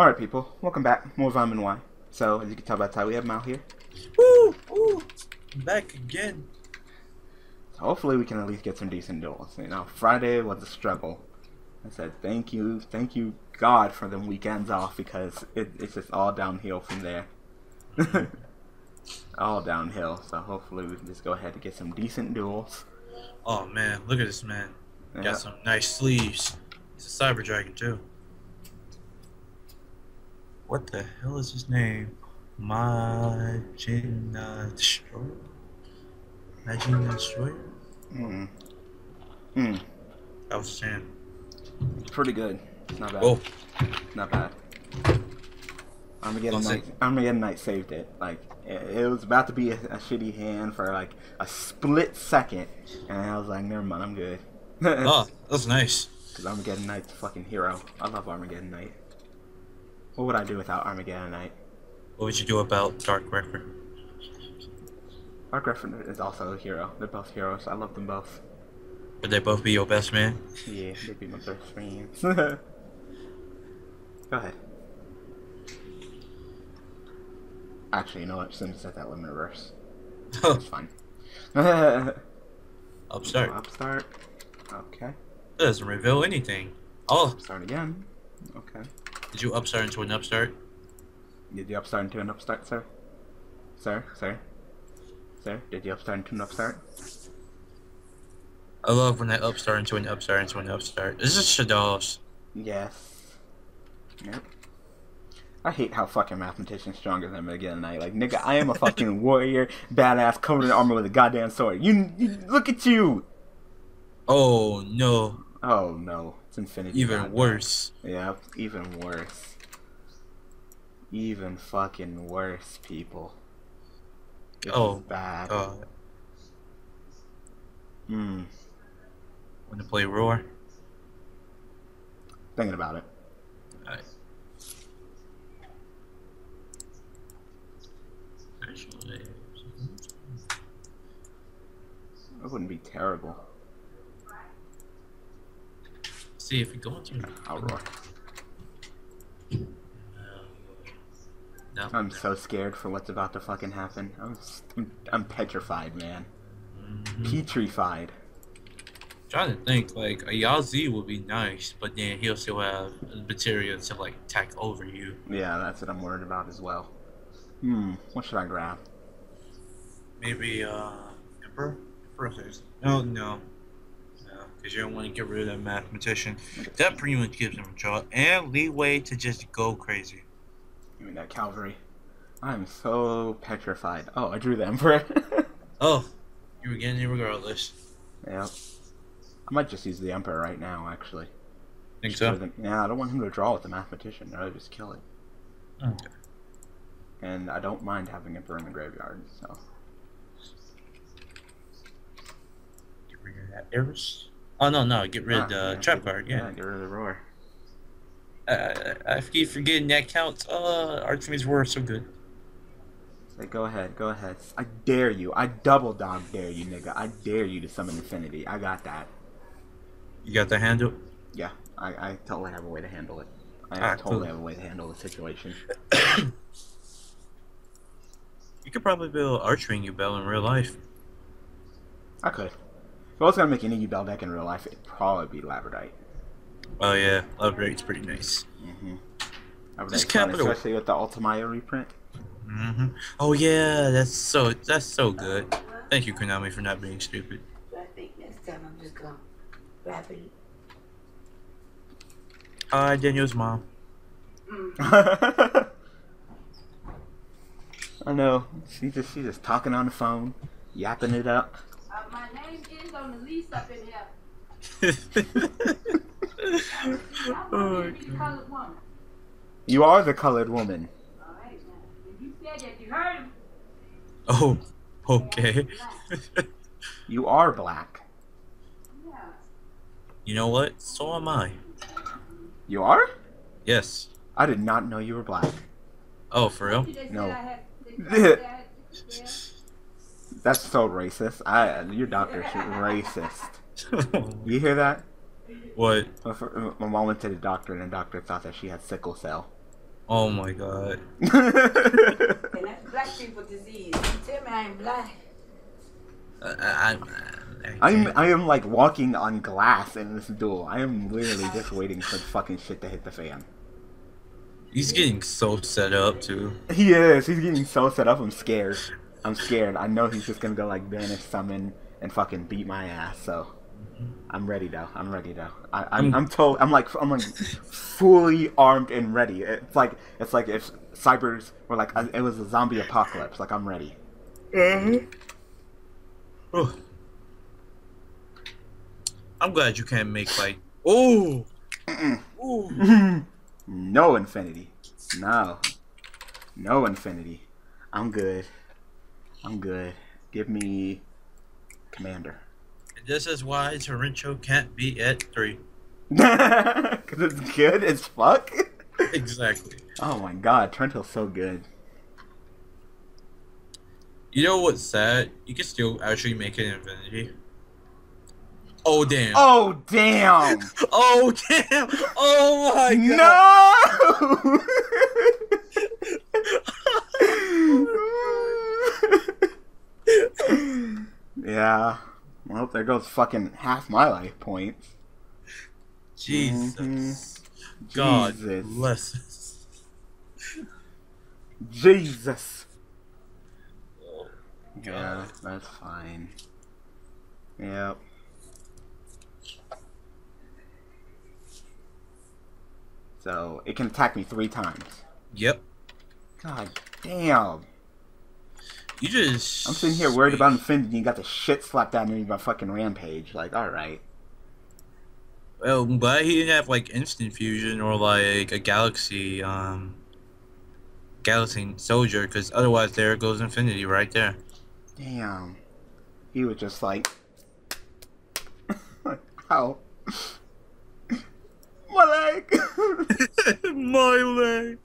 Alright, people, welcome back. More Vitamin Y. So, as you can tell by the title, we have Mal here. Woo! Woo! Back again. So hopefully, we can at least get some decent duels. You know, Friday was a struggle. I said, thank you, thank you, God, for them weekends off because it, it's just all downhill from there. all downhill. So, hopefully, we can just go ahead and get some decent duels. Oh man, look at this man. Yeah. Got some nice sleeves. He's a cyber dragon too. What the hell is his name? Majina Destroyer? Majina Destroyer? Hmm. Hmm. That was name. Pretty good. It's not bad. Oh, Not bad. Armageddon Knight. Armageddon Knight saved it. Like it, it was about to be a, a shitty hand for like a split second, and I was like, never mind, I'm good. oh, that was nice. Because Armageddon Knight's a fucking hero. I love Armageddon Knight. What would I do without Armageddon Knight? What would you do about Dark Record? Dark Grepher is also a hero. They're both heroes. I love them both. Would they both be your best man? Yeah, they'd be my best friends. Go ahead. Actually, you know what? Since set that limit reverse. It's fine. Upstart. Upstart. Okay. That doesn't reveal anything. Oh, Start again. Okay. Did you upstart into an upstart? Did you upstart into an upstart, sir? Sir? Sir? Sir? Did you upstart into an upstart? I love when I upstart into an upstart into an upstart. This is Shadows. Yes. Yep. I hate how fucking mathematician's stronger than me again tonight. Like, nigga, I am a fucking warrior, badass, covered in armor with a goddamn sword. You, you look at you. Oh no, Oh no, it's infinity. even Gauntlet. worse. Yeah, even worse. Even fucking worse, people. This Oh, is bad. Uh, Hmm. want to play Roar? Thinking about it. Alright. Actually, It wouldn't be terrible. See if we go into. I'll roar. No. I'm so scared for what's about to fucking happen. I'm, I'm, I'm petrified, man. Mhm. Petrified. Trying to think like a Yazi would be nice, but then he'll still have material to like attack over you. Yeah, that's what I'm worried about as well. Hmm, what should I grab? Maybe uh Emperor? Emperor no no. No, because you don't want to get rid of that mathematician. That pretty much gives him a draw and leeway to just go crazy. Give me that cavalry. I'm so petrified. Oh, I drew the emperor. Oh, you were getting it regardless. yep. I might just use the emperor right now, actually. Think so? the- yeah, I don't want him to draw with the mathematician. I'd just kill it. Okay. And I don't mind having emperor in the graveyard. So Get rid of that Eris. Oh no no, get rid of Ah, the yeah, trap get- card. Yeah. get rid of the roar. I, I keep forgetting that counts. Uh, Artemis were so good. Say, go ahead, go ahead. I dare you. I double dog dare you, nigga. I dare you to summon infinity. I got that. You got the handle. Yeah, I, I totally have a way to handle it. I Ah, totally cool. have a way to handle the situation. You could probably build Archfiend Yubel in real life. I could. If I was gonna make any Iggy Bell deck in real life, it'd probably be Labradorite. Oh yeah, love rate's pretty nice. Mm-hmm. Labradorite's Just fun, especially with the Ultimaya reprint. hmm Oh yeah, that's so that's so good. Thank you, Konami, for not being stupid. I think next time I'm just gonna wrap it. Hi, Daniel's mom. Mm. I know. She just she just talking on the phone, yapping it up. My name is on the lease up in here. Oh, want to be the colored woman. You are the colored woman. All right, you that you heard him, oh, okay. You are black. yeah. you know what? So am I. You are? Yes. I did not know you were black. Oh, for real? No. That's so racist. I your doctor's racist. You hear that? what? My My mom went to the doctor, and the doctor thought that she had sickle cell. Oh my god. And that's black people disease. You tell me I ain't black. I, I, I, I'm I am like walking on glass in this duel. I am literally just waiting for fucking shit to hit the fan. He's getting so set up too. He is. He's getting so set up. I'm scared. I'm scared. I know he's just gonna go like banish summon and fucking beat my ass. So I'm ready though. I'm ready though. I, I'm I'm told. I'm like I'm like fully armed and ready. It's like it's like if cybers were like uh, it was a zombie apocalypse. Like I'm ready. Oh. I'm glad you can't make like. Oh. Ooh. no infinity. No. No infinity. I'm good. I'm good. Give me commander. This is why Torrential can't be at three. Cause it's good as fuck. Exactly. Oh my god, Torrential's so good. You know what's sad? You can still actually make it infinity. Oh damn. Oh damn! Oh damn! Oh my god! No! yeah. Well, there goes fucking half my life points. Jesus. Mhm. God Jesus. bless us. Jesus. Oh, Yeah, that's fine. Yep. So it can attack me three times. Yep. God damn. You just. I'm sitting here worried about Infinity you got the shit slapped out of me by fucking Rampage. Like, alright. Well, I'm glad he didn't have like instant fusion or like a galaxy, um, galaxy soldier, because otherwise there goes infinity right there. Damn. He was just like, how? My leg. My leg.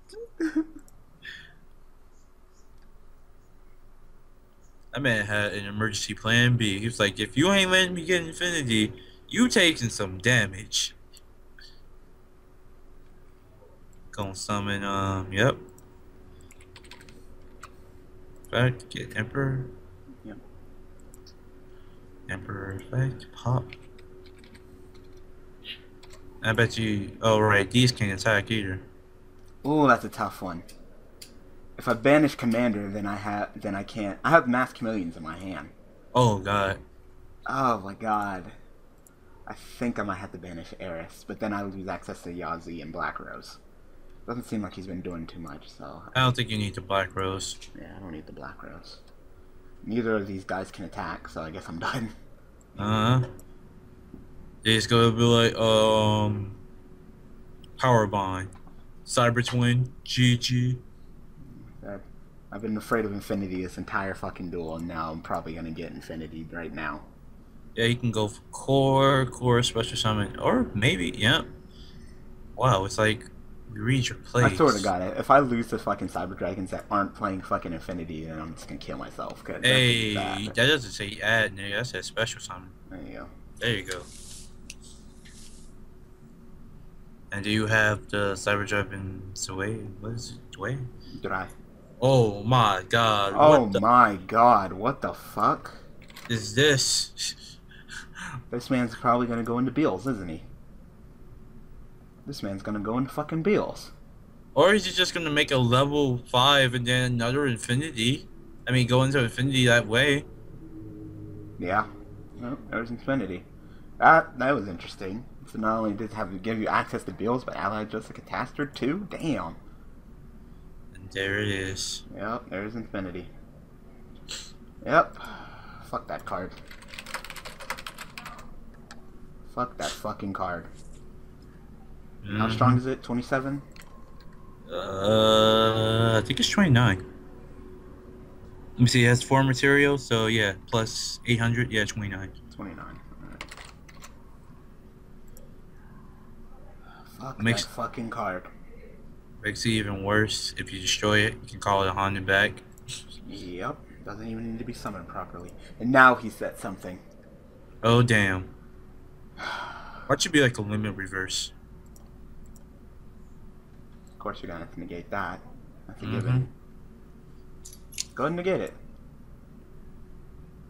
That man had an emergency plan B. He was like, if you ain't letting me get infinity, you taking some damage. Gonna summon, um, yep. Effect, get Emperor. Yep. Emperor effect, pop. I bet you, oh right, these can't attack either. Ooh, that's a tough one. If I banish Commander, then I have, then I can't. I have Masked Chameleons in my hand. Oh god. Oh my god. I think I might have to banish Eris, but then I lose access to Yazi and Black Rose. Doesn't seem like he's been doing too much, so I don't think you need the Black Rose. yeah, I don't need the Black Rose. Neither of these guys can attack, so I guess I'm done. Uh huh. It's gonna be like, um, Power Bond, Cyber Twin, GG. I've- been afraid of Infinity this entire fucking duel, and now I'm probably gonna get Infinity right now. Yeah, you can go for core, core special summon, or maybe, yeah. Wow, it's like you read your place. I sort of got it. If I lose to fucking Cyber Dragons that aren't playing fucking Infinity, then I'm just gonna kill myself. 'cause Hey, that doesn't say add, nigga. That says special summon. There you go. There you go. And do you have the Cyber in Sway? What is it? Sway? I? Oh my god. Oh what the my god, what the fuck? is this? This man's probably gonna go into Beals, isn't he? This man's gonna go into fucking Beals. Or is he just gonna make a level 5 and then another Infinity? I mean, go into Infinity that way. Yeah. Well, there's Infinity. That that was interesting. So not only did it have to give you access to Beals, but Ally of Justice Catastor too? Damn. There it is. Yep, there's Infinity. Yep. Fuck that card. Fuck that fucking card. How Mhm. strong is it? 27? Uh, I think it's 29. Let me see, it has four materials, so yeah, plus 800, yeah, 29. 29. Alright. Fuck Makes- that fucking card. Makes it even worse. If you destroy it, you can call it a haunted back. Yep. Doesn't even need to be summoned properly. And now he said something. Oh, damn. That should be like a limit reverse. Of course you're gonna have to negate that. That's a Mhm. given. Go ahead and negate it.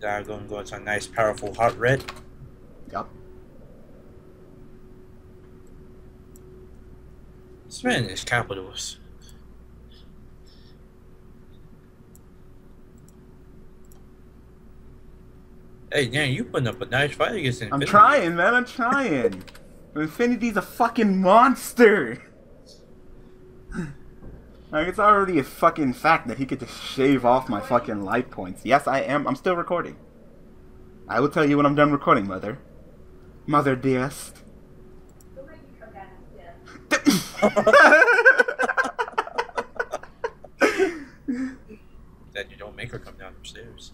Now I'm gonna go into a nice, powerful hot red. Yup. This man is. Hey, Dan, you putting up a nice fight against Infinity. I'm trying, man. I'm trying. Infinity's a fucking monster. Like it's already a fucking fact that he could just shave off my fucking life points. Yes, I am. I'm still recording. I will tell you when I'm done recording, mother. Mother dearest. Don't make me come down the stairs. That you don't make her come down the stairs.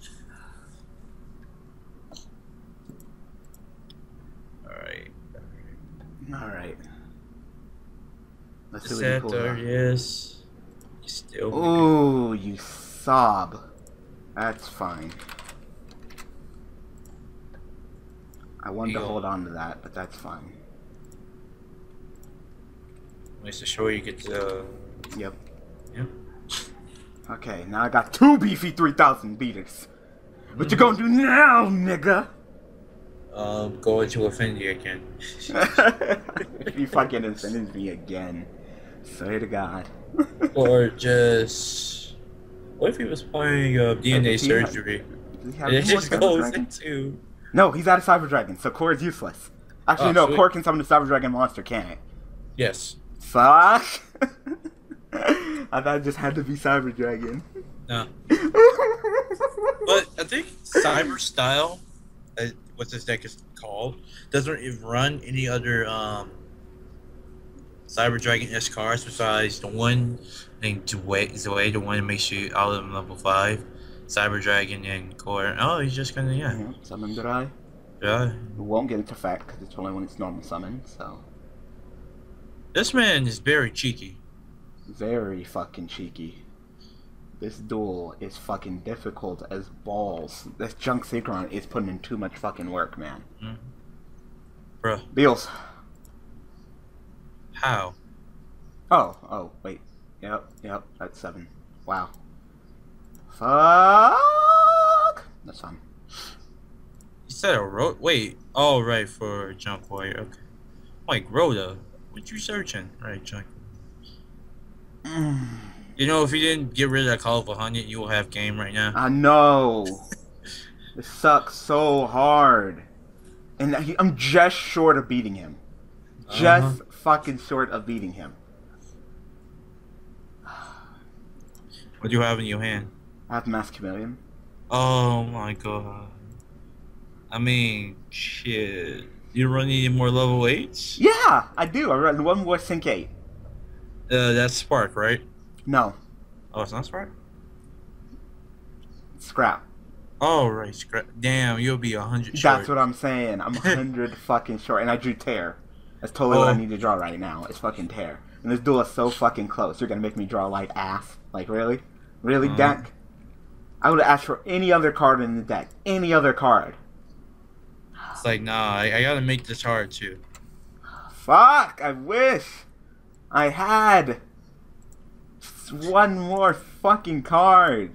Alright. Alright. Let's see what he Set pulls there, out. yes. You still. Ooh, you sob. That's fine. I wanted to hold on to that, but that's fine. Nice to show you get the. Yep. Yep. Okay, now I got two beefy 3000 beaters. What you gonna do now, nigga? Um, go into Affinity again. if you fucking offended me again, swear to God. or just. What if he was playing uh, DNA have- surgery? Have it just goes into. No, he's out of Cyber Dragon, so Core is useless. Actually, Oh, no, sweet. Core can summon the Cyber Dragon monster, can't it? Yes. Fuck! I thought it just had to be Cyber Dragon. No. But I think Cyber Style, uh, what this deck is called, doesn't even run any other um, Cyber Dragon S cards besides the one named Zoe, Zoe, the one that makes you all of them level 5. Cyber Dragon and Core. Oh, he's just gonna, yeah. Yeah, summon Drei. Yeah. It won't get into effect because it's only when it's normal summon, so. This man is very cheeky. Very fucking cheeky. This duel is fucking difficult as balls. This Junk Synchron is putting in too much fucking work, man. Mm-hmm. Bruh, Beals. how? Oh, oh, wait. Yep, yep, that's seven. Wow. Fuck! That's fine. You said a road. Wait. Oh, right, for Junk Warrior. Okay. Like, Rhoda. What you searching? Right, Junk. You know, if you didn't get rid of that Call of 100, you will have game right now. I know. This sucks so hard. And I'm just short of beating him. Just uh-huh. fucking short of beating him. What do you have in your hand? I have Masked Chameleon. Oh my god. I mean, shit. You run any more level 8s? Yeah, I do. I run one more Sync 8. Uh, that's Spark, right? No, Oh, it's not Spark? scrap. Oh, right. Scrap. Damn, you'll be a 100 short. That's what I'm saying. I'm 100 fucking short. And I drew Tear. That's totally what I Oh. need to draw right now. It's fucking Tear. And this duel is so fucking close. You're gonna make me draw like ass. Like, really? Really, Mhm. deck? I would have asked for any other card in the deck. Any other card. It's like, nah, I, I gotta make this hard, too. Fuck! I wish I had one more fucking card.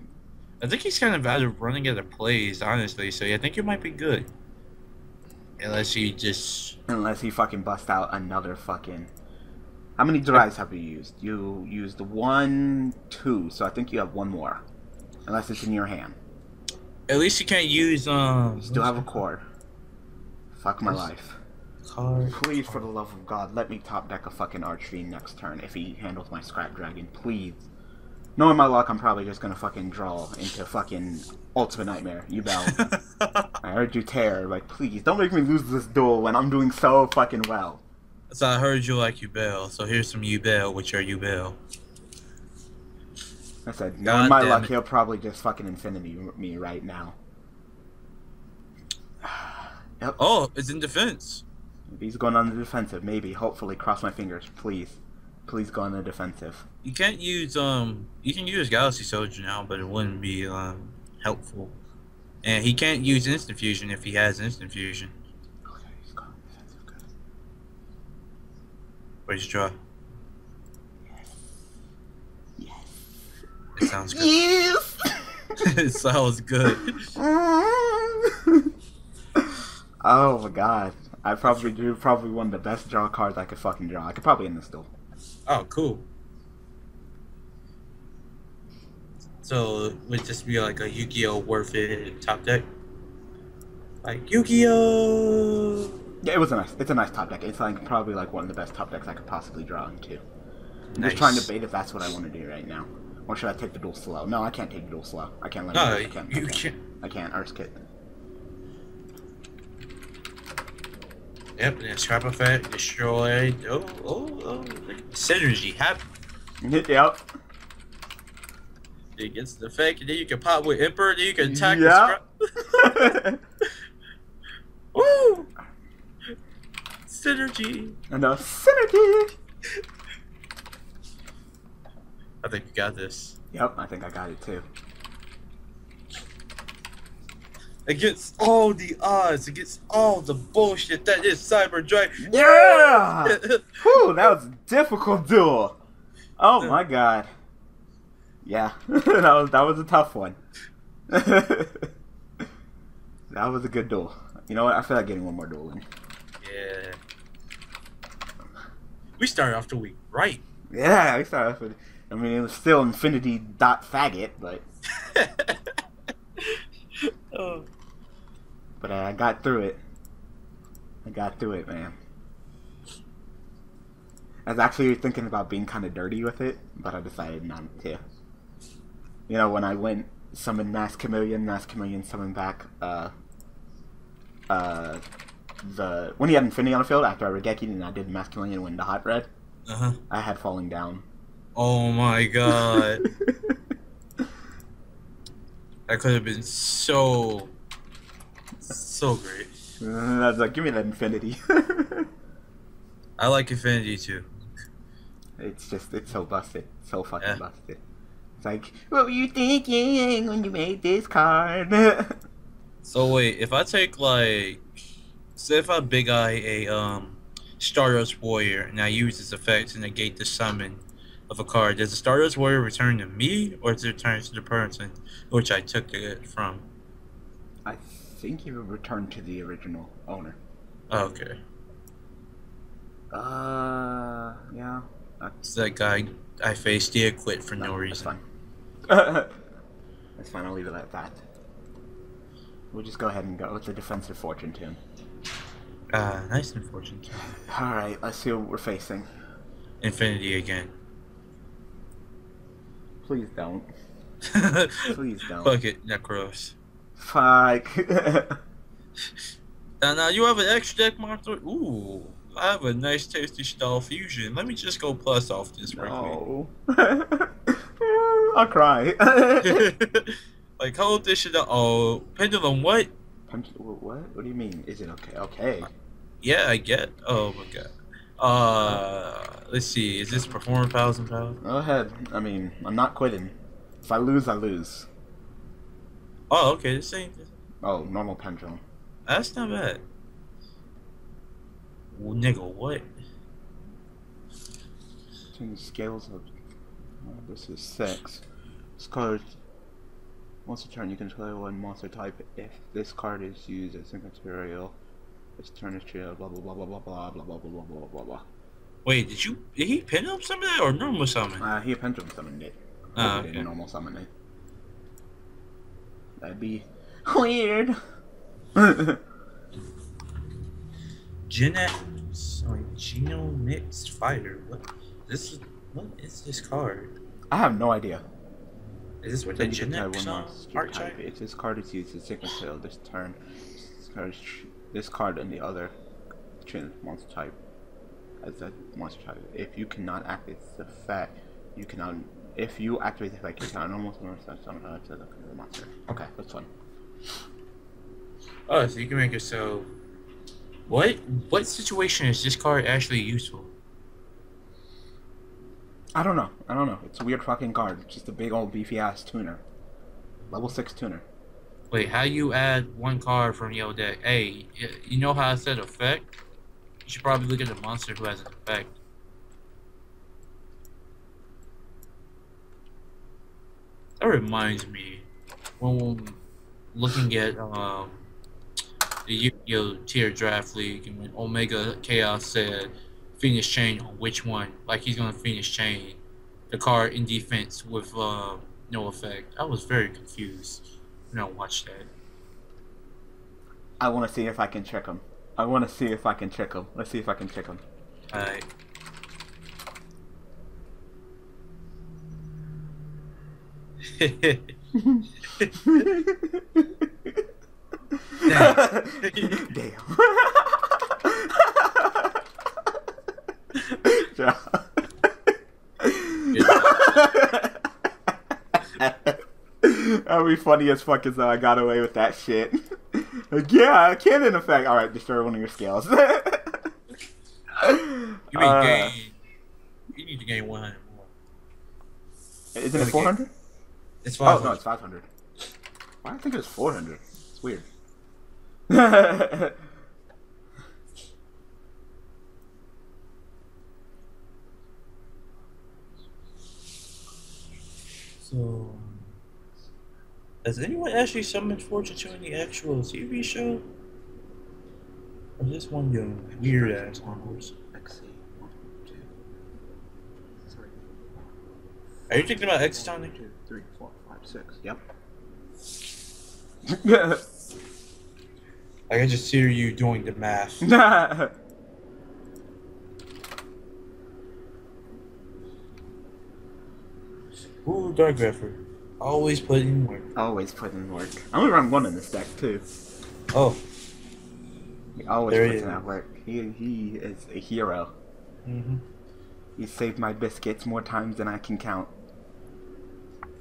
I think he's kind of out of running out of plays, honestly, so I think it might be good. Unless he just. Unless he fucking bust out another fucking. How many drives have you used? You used one, two, so I think you have one more. Unless it's in your hand. At least you can't use, um. You still have a cord. Fuck my life. card. Please, for the love of God, let me top deck a fucking Archfiend next turn if he handles my Scrap Dragon. Please. Knowing my luck, I'm probably just gonna fucking draw into fucking Ultimate Nightmare. You bell. I heard you tear. Like, please, don't make me lose this duel when I'm doing so fucking well. so I heard you like Yubel, so here's some you Yubel, which are Yubel. I said, God knowing my luck, it. he'll probably just fucking Infinity me right now. Yep. Oh, it's in defense. If he's going on the defensive, maybe, hopefully, cross my fingers, please. Please go on the defensive. You can't use um. You can use Galaxy Soldier now, but it wouldn't be um helpful. And he can't use Instant Fusion if he has Instant Fusion. Okay, he's going the defensive, good. Where's draw? It sounds good. Yes. it sounds good. oh my god. I probably drew probably one of the best draw cards I could fucking draw. I could probably end this duel. Oh, cool. So would this be like a Yu-Gi-Oh worth it top deck? Like Yu-Gi-Oh. Yeah, it was a nice. It's a nice top deck. It's like probably like one of the best top decks I could possibly draw into. I'm Nice. just trying to bait if that's what I want to do right now, or should I take the duel slow? No, I can't take the duel slow. I can't let. No, I you can't. you I can't. can't. I can't. Kit. Yep, and then scrap effect, destroy. Oh, oh, oh. Synergy happen. yep. It gets the fake, and then you can pop with Emperor, then you can attack the Yeah. scrap. Woo! Synergy. and a synergy. I think you got this. Yep, I think I got it too. Against all the odds, against all the bullshit that is Cyber Dragon. Yeah. Whew, that was a difficult duel. Oh my god. Yeah, that was that was a tough one. that was a good duel. You know what? I feel like getting one more duel in. yeah. We started off the week right. Yeah, we started off with. I mean, it was still infinity dot faggot, but oh. But I got through it. I got through it, man. I was actually thinking about being kind of dirty with it, but I decided not to. You know, when I went summon Masked Chameleon, Masked Chameleon summoned back uh uh the when he had Infinity on the field after I Regeki and I did Masked Chameleon win the hot red, Uh huh. I had falling down. Oh my god. that could have been so, so great. I was like, give me that Infinity. I like Infinity too. It's just, it's so busted. So fucking Yeah. busted. It's like, what were you thinking when you made this card? So wait, if I take like, say if I big eye a um Stardust Warrior and I use its effect to negate the summon of a card, does the Stardust Warrior return to me or does it return to the person which I took it from? I think you return to the original owner. Okay. Uh, yeah. It's that guy I faced. He quit for no, that's reason. fine. that's fine, I'll leave it at that. We'll just go ahead and go with the defensive fortune tune. Ah, nice and fortunate. Alright, let's see what we're facing. Infinity again. Please don't. Please don't. Fuck it, Necros. Fuck. Now, now you have an extra deck monster. Ooh, I have a nice tasty style fusion. Let me just go plus off this real no. I'll cry. like hold this shit up. Oh, pendulum. What? Wh- what? What do you mean? Is it okay? Okay. Yeah, I get. Oh my god. Uh, let's see. Is this performance powers and powers? Go ahead. I mean, I'm not quitting. If I lose, I lose. Oh, okay. This ain't. Oh, normal pendulum. That's not bad. Well, nigga, what? Change scales of. oh, this is six. This card. Once a turn, you control one monster type. If this card is used as a material, this turn is treated. Blah blah blah blah blah blah blah blah blah blah blah blah. Wait, did you? Did he pin up some of that or normal summon? Uh, he pendulum summoned it. Oh, okay. normal summon it. That'd be weird. Genex or Genomix Fighter. What? This is what is this card? I have no idea. Is this what the Then you can try one monster art type. If this card is used as signal tail this turn, this card, is this card and the other train monster type as a monster type. If you cannot activate this effect, you cannot. If you activate the effect, you cannot normal summon such summon uh, to the the monster. Okay, that's fine. Oh, so you can make it so. What what situation is this card actually useful? I don't know. I don't know. It's a weird fucking card. It's just a big old beefy ass tuner. Level six tuner. Wait, how you add one card from your deck? Hey, you know how I said effect? You should probably look at the monster who has an effect. That reminds me, when looking at um, the Yu-Gi-Oh! Tier Draft League, and when Omega Khaos said Fiendish Chain on which one, like he's gonna Fiendish Chain the card in defense with uh, no effect. I was very confused when I watched that. I want to see if I can trick him. I want to see if I can trick him. Let's see if I can trick him. Alright. Damn. That'd be funny as fuck as though I got away with that shit. like, yeah, cannon effect. Alright, destroy one of your scales. you Uh, gain? You need to gain 100 more. Isn't it 400? It's Oh, no, it's 500. Why do I think it was 400? It's weird. So, has anyone actually summoned Fortune 2 in the actual TV show? Or is this one young weird ass numbers? Let's see. One, two, three, Are you thinking about Extonic? two, three, four, five, six. Yep. I can just hear you doing the math. Ooh, Dark Grepher. Always put in work. always put in work. I'm gonna run one in this deck too. Oh. He always There he puts in that work. He he is a hero. Mm-hmm. He saved my biscuits more times than I can count.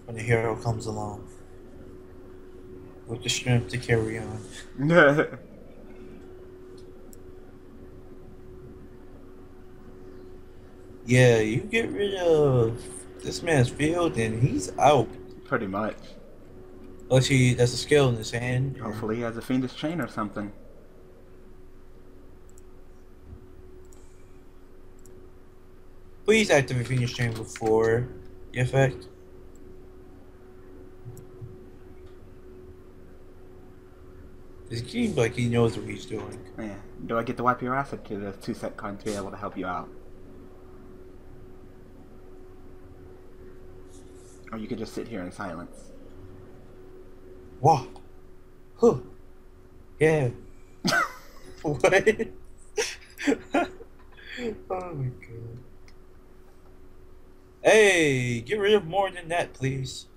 When the hero comes along. With the strength to carry on. Yeah, you get rid of this man's field and he's out. Pretty much. Unless he has a skill in his hand. Hopefully he has a fiendish chain or something. Please activate Fiendish Chain before the effect. It seems like he knows what he's doing. Yeah. Do I get to wipe your ass or do the two set coins be able to help you out? Or you could just sit here in silence. What? Huh. Yeah. what? oh my god. Hey, get rid of more than that, please.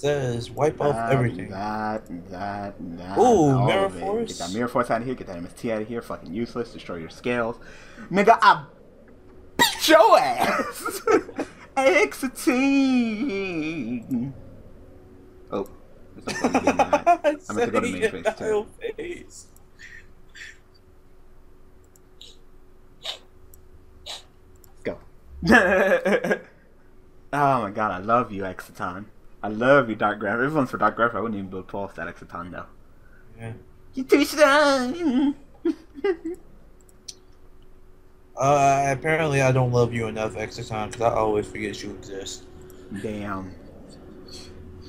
Says wipe off That, everything. That, that, that. Ooh, Mirror. Force. Get that mirror force out of here. Get that MST out of here. Fucking useless. Destroy your scales. Nigga, I beat your ass. Exciton. Oh. there's no point in getting that. I'm gonna go to main Say phase it, too. phase. Go. oh my god, I love you, Exciton. I love you, Dark Graph. Everyone's for Dark Graph, I wouldn't even build 12 that Exciton though. Yeah. You too strong. Uh, apparently I don't love you enough, Exciton, because I always forget you exist. Damn.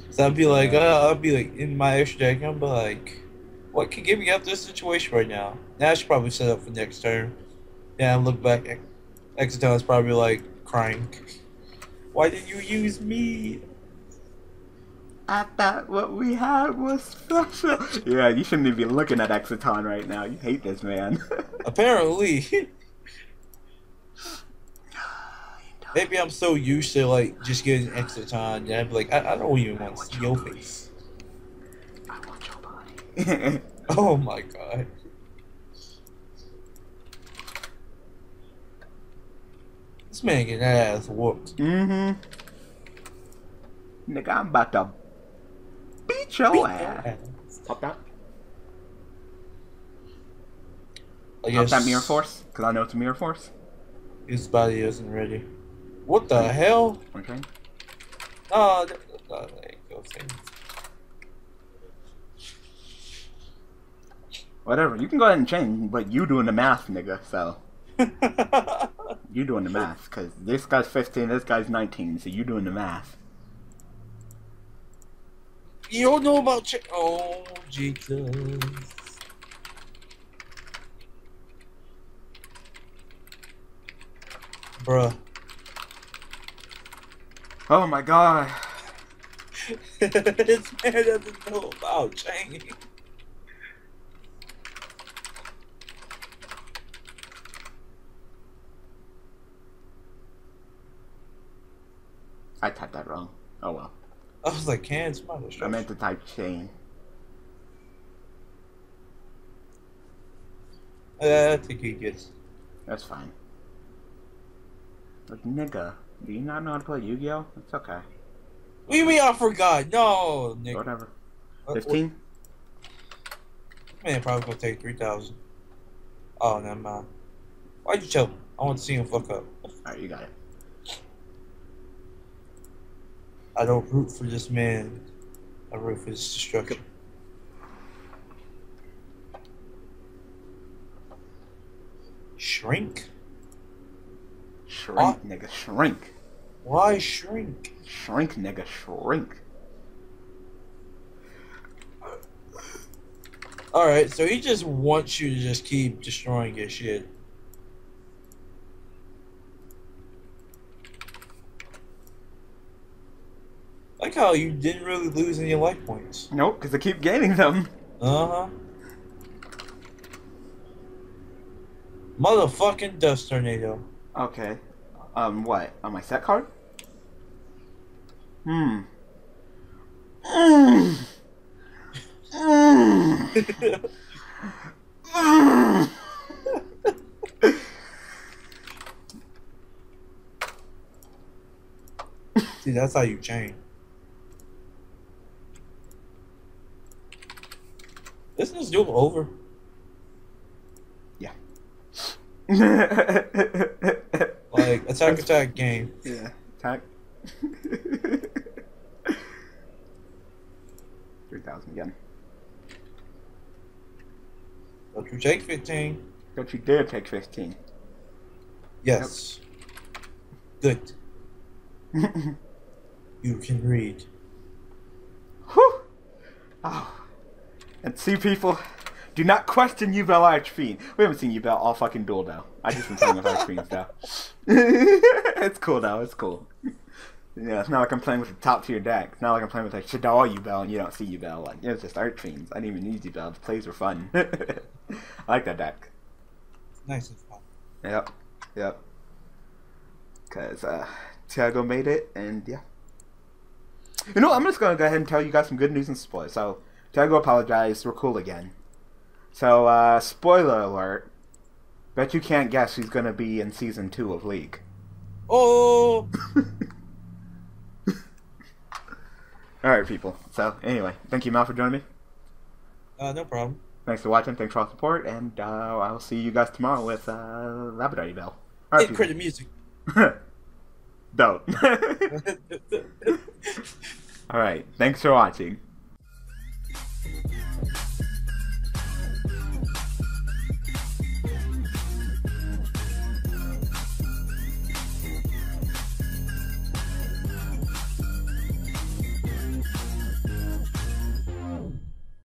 So I'd be like, uh, I'd be like in my extra deck, I'd be like, what can get me out of this situation right now? Now I should probably set up for next turn. Yeah, and look back, Exciton's probably like crying. Why did you use me? I thought what we had was special. yeah, you shouldn't even be looking at Exciton right now. You hate this man. Apparently. Maybe I'm so used to like just getting Exciton that I'd be like, I, I don't even want to see your face. I want your body. Oh my god. This man getting ass whooped. mm-hmm. Nigga, I'm about to beat your Beat ass. your Pop that. I Pop guess that mirror force, because I know it's a mirror force. his body isn't ready. What the hell? Okay. No, th- th- no, there you go, thing. Whatever. You can go ahead and change, but you doing the math, nigga. So you doing the math, because this guy's 15, this guy's 19, so you doing the math. You don't know about chick. Oh, Jesus. Bruh. Oh my god. this man doesn't know about Chang. I typed that wrong. Was like, can smile. I meant to type chain. Uh, I think he gets. That's fine. But nigga, do you not know how to play Yu-Gi-Oh? It's okay. What do you mean I forgot? No, Nick. Whatever. Fifteen. Man, probably gonna take 3,000. Oh, never mind. Why'd you tell me? I want to see him fuck up. Alright, you got it. I don't root for this man. I root for his destruction. Shrink? Shrink, nigga, shrink. Why shrink? Shrink, nigga, shrink. Alright, so he just wants you to just keep destroying his shit. How you didn't really lose any life points. Nope, because I keep gaining them. Uh huh. Motherfucking dust tornado. Okay. Um, what? On my set card? Hmm. Mm. Mm. Mm. See, that's how you change. Isn't this duel over? Yeah. like attack, attack, game. yeah. Attack. Three thousand again. Don't you take fifteen? Don't you dare take fifteen. Yes. Good. You can read. Whew. Oh. And see, people, do not question Yubel Archfiend. We haven't seen Yubel all fucking duel now. I just been playing with Archfiends now. it's cool now. It's cool. Yeah, it's not like I'm playing with a top tier deck. It's not like I'm playing with like Shaddoll Yubel and you don't see Yubel. Like, it's just Archfiends. I didn't even use Yubel. The plays were fun. I like that deck. Nice and fun. Yep. Yep. Because uh, Tiago made it, and yeah. You know, what? I'm just going to go ahead and tell you guys some good news and spoilers. So, Tiago apologized. We're cool again. So, uh, spoiler alert. Bet you can't guess who's going to be in season two of League. Oh, Alright, people. So, anyway, thank you, Mal, for joining me. uh, no problem. Thanks for watching. Thanks for all the support. And uh, I'll see you guys tomorrow with uh, Labrador Bell. Hit credit music. Don't. Alright, thanks for watching.